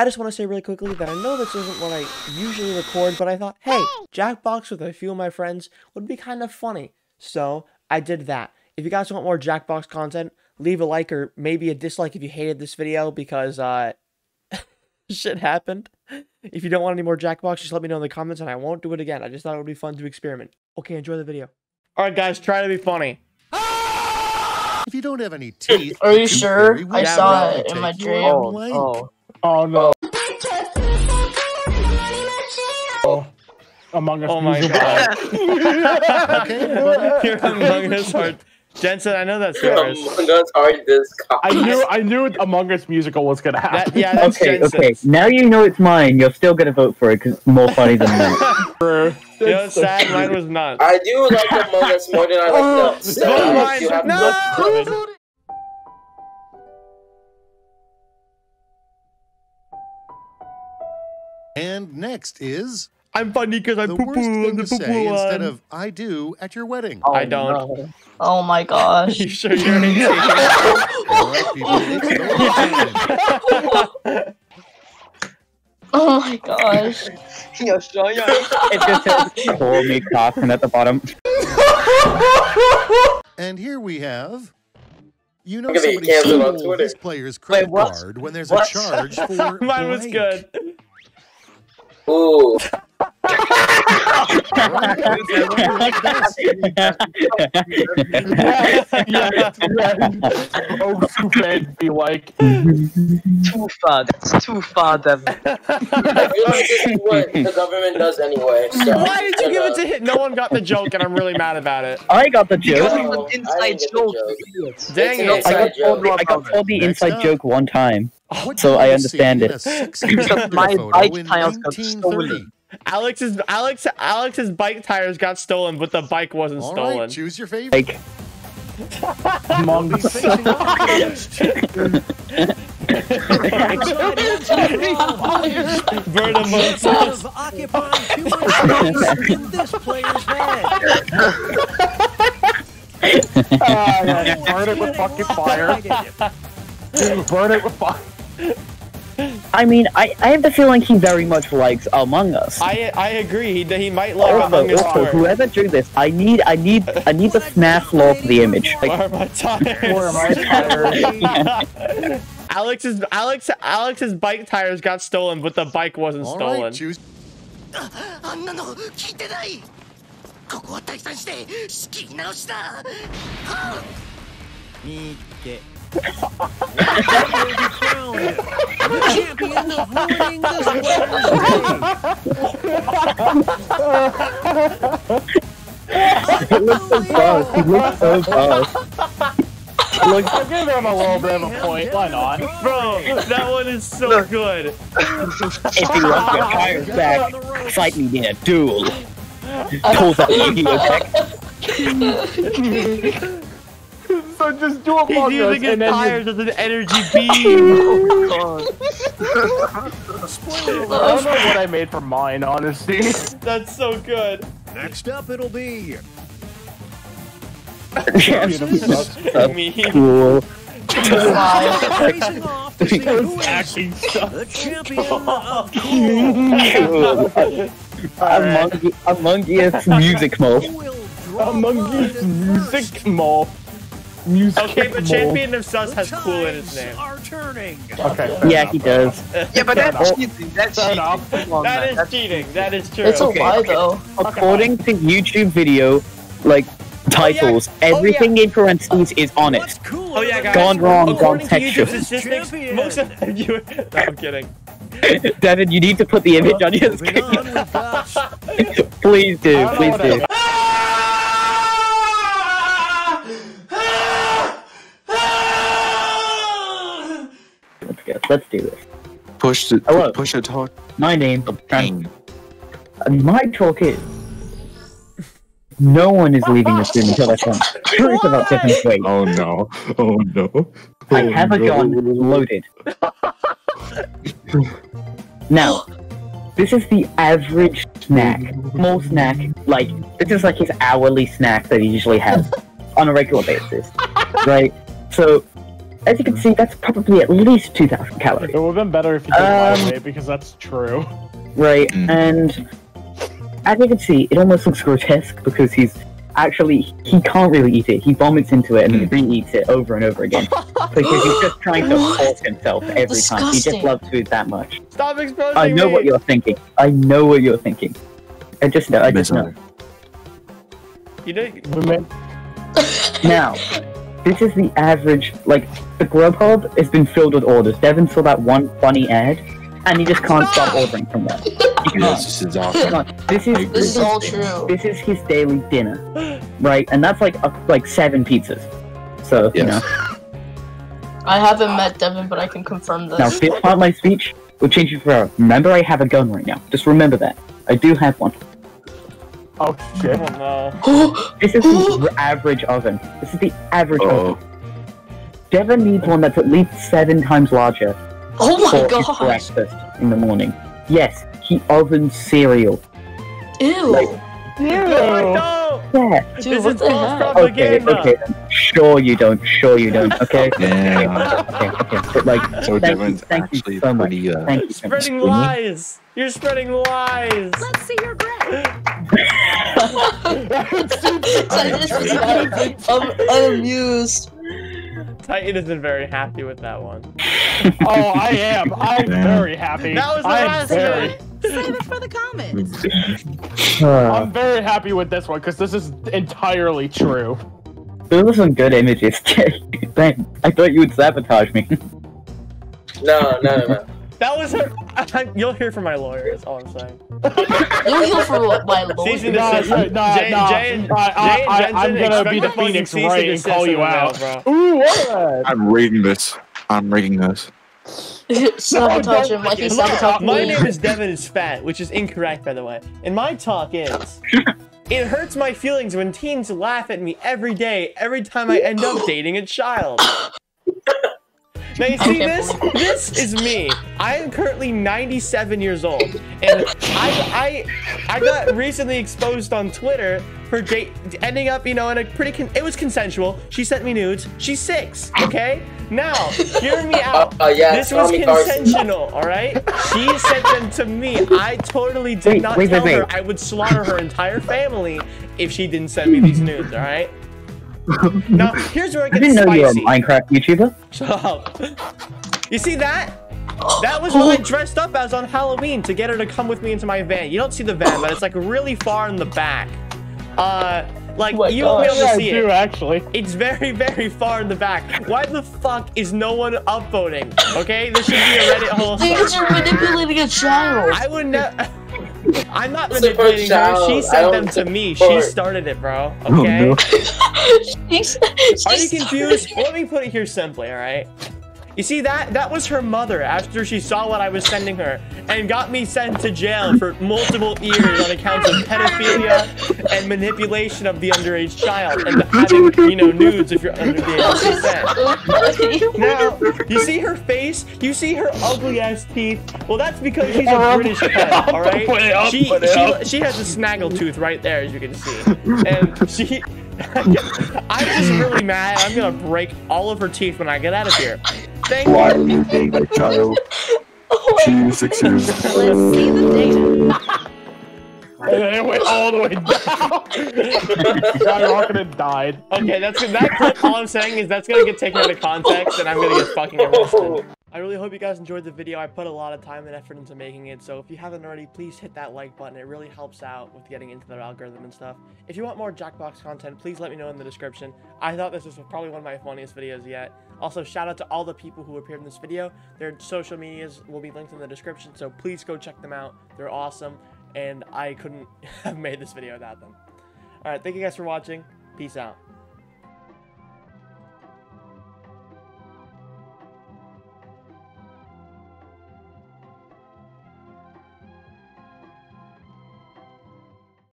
I just want to say really quickly that I know this isn't what I usually record, but I thought, hey, Jackbox with a few of my friends would be kind of funny. So I did that. If you guys want more Jackbox content, leave a like or maybe a dislike if you hated this video because uh, shit happened. If you don't want any more Jackbox, just let me know in the comments and I won't do it again. I just thought it would be fun to experiment. Okay, enjoy the video. Alright guys, try to be funny. If you don't have any teeth, Are you sure? I saw it in my dream. blank. Oh, Oh no. Oh. Among Us. Oh my god. Okay, buddy. You're Among Us hard. Jensen, I know that's yours. Among Us hard this I knew I knew Among Us musical was gonna happen. That, yeah, that's okay, Jensen's. okay. Now you know it's mine. You're still gonna vote for it because it's more funny than that. You know, what's sad, mine was not. I do like Among Us more than I like nuts. So Vote I mine. still have No! And next is I'm funny because I the poo worst poo on the to poo poo instead of "I do" at your wedding. Oh, I don't. Oh my gosh. You sure you're 18? All right, people, it's no time. Oh my gosh. it just says "Call me Carson" at the bottom. And here we have. You know I'm gonna get somebody canceled stole Twitter. this player's credit what? card when there's What? a charge for Mine was good. Ooh. yes, yes. Oh, too bad. Be like, too far. That's too far, Deven. I feel like this is what the government does anyway. So, Why did you give it to him? No one got the joke, and I'm really mad about it. I got the Because joke. it's an inside didn't get the joke, joke. Dang It's it. I got told, joke. I got told the inside up. joke one time. What So I understand it. a six Because my bike tires got stolen. Alex's Alex Alex's bike tires got stolen, but the bike wasn't All stolen. right, choose your favorite. Like, Among Us. Burn them both. of occupying too much space in this player's head. Yeah, burn it with fucking fire. Burn it with fire. I mean, I, I have the feeling he very much likes Among Us. I I agree. He, he might like Also, Among Us also, more. whoever drew this, I need, I need, I need the smash law for the image. Where Like, are my tires? Where am I tired? Alex's Alex Alex's bike tires got stolen, but the bike wasn't All stolen. right, choose. あんなの聞いてないここは退散して仕切り直しだいいって Will be crowned the champion of ruining this he looks so fast. He looks so fast. Look, I'll give him a little bit of a point. Why not? Bro, that one is so good. if you want your tires back, fight me in a duel. Pulls out radio tech. So just do He's Among Us using his tires you... as an energy beam. Oh, I don't know what I made for mine, honestly. That's so good. Next up, it'll be Me. Cool. facing off to see who is the champion of cool. cool. Among, Among Us music mode. Who will Among Us music mall. Music Okay, but. Champion of Sus has cool in his tides name. are turning. Okay. fair Yeah, enough. he does. Yeah, but that's cheating. That's cheating. enough. Come on, That man. is That's cheating. That is true. It's a Okay. lie though. According to YouTube video, like, oh, titles, oh, everything in parentheses is What's honest. cooler Oh yeah, than guys. Gone wrong, gone According to YouTube texture. statistics, Champion. most of you. No, I'm kidding. Deven, you need to put the image on your screen. on, we've got please do, I don't know please do. Let's do this. Push the oh, Hello. push the talk. My name, and uh, my talk is. No one is leaving this room until I am curious about Deven's weight. Oh no! Oh no! I Oh, have a gun loaded. now, this is the average snack. Small snack, like, this is like his hourly snack that he usually has on a regular basis. Right? So, as you can see, that's probably at least 2,000 calories. It would have been better if you did Um, my weight because that's true. Right, Mm. and as you can see, it almost looks grotesque because he's actually he can't really eat it. He vomits into it and then re-eats it over and over again because he's just trying to What? force himself every time. He just loves food that much. Stop exposing I know me. what you're thinking. I know what you're thinking. I just know. I just know. You did. We made- Now, this is the average. Like the Grubhub has been filled with orders. Deven saw that one funny ad, and he just can't stop ordering from there. Yes, this is awesome. This is This is all true. This is his daily dinner, right? And that's like uh, like seven pizzas. So you know. I haven't met Deven, but I can confirm this. Now, this part of my speech will change you forever. Remember, I have a gun right now. Just remember that. I do have one. Oh shit. Oh no. This is the average oven. This is the average Oh, oven. Deven needs one that's at least seven times larger oh my for his breakfast in the morning. Yes, he ovens cereal. Ew! Like- No, no. Yeah. Dude, this what is the false heck? Okay, propaganda. okay. Then. Sure you don't. Sure you don't. Okay. yeah. okay. Okay. But like, So thank you, thank actually you so much. Uh, Thank you. so much. Spreading lies. You're spreading lies. Let's see your grip. I'm, I'm amused. Titan isn't very happy with that one. Oh, I am. I'm Yeah. very happy. That was the I'm last very, one. Save it for the comments. I'm very happy with this one because this is entirely true. Those are some good images. Thanks. I thought you would sabotage me. No, no, no, no. That was her. You'll hear from my lawyer. That's all I'm saying. You'll hear from what, my Cease and lord. Nah, desist. nah, nah, Jay, nah. Jay and, I- I- Jay and I- Jensen I'm gonna be the Phoenix cease and Wright and desist call you in the out. bro. Ooh, what? I'm reading this. I'm reading this. Sabotage him like he sabotaged My name is Deven is fat, which is incorrect, by the way. And my talk is. It hurts my feelings when teens laugh at me every day, every time I end up dating a child. Now you see this? This is me. I am currently 97 years old, and I I I got recently exposed on Twitter for date ending up, you know, in a pretty. Con- it was consensual. She sent me nudes. She's six. Okay. Now hear me out. Uh, uh, yeah, this was Tommy Carson. consensual. All right. She sent them to me. I totally did Wait, not wait, tell wait, her wait. I would slaughter her entire family if she didn't send me these nudes. All right. Now here's where it I gets didn't know you were a. Minecraft YouTuber. Shut up. You see that? That was what I dressed up as on Halloween to get her to come with me into my van. You don't see the van, but it's like really far in the back. Uh, like Oh you won't be able Yeah, to I see do it. actually. It's very, very far in the back. Why the fuck is no one upvoting? Okay, this should be a Reddit whole. Because you're manipulating a child. I would not. I'm not It's a manipulating her. She sent them to me. She started it, bro. Oh, Okay. no. She's- Are you she's- confused? Let me put it here simply, all right? You see that that was her mother after she saw what I was sending her and got me sent to jail for multiple years on accounts of pedophilia and manipulation of the underage child and having you know nudes if you're under the age of consent. Now, you see her face? You see her ugly ass teeth? Well, that's because she's a British pet, all right? Put it up, She, she, she has a snaggle tooth right there, as you can see. And she... I'm just really mad. I'm gonna break all of her teeth when I get out of here. Thank Why you. are you being a child? Oh, She's six years Let's see the data. And then it went all the way down. Skyrocketed and died. Okay, that's that clip. All I'm saying is that's gonna get taken out of context, and I'm gonna get fucking arrested. I really hope you guys enjoyed the video. I put a lot of time and effort into making it, so if you haven't already, please hit that like button. It really helps out with getting into their algorithm and stuff. If you want more Jackbox content, please let me know in the description. I thought this was probably one of my funniest videos yet. Also, shout out to all the people who appeared in this video. Their social medias will be linked in the description, so please go check them out. They're awesome, and I couldn't have made this video without them. Alright, thank you guys for watching. Peace out.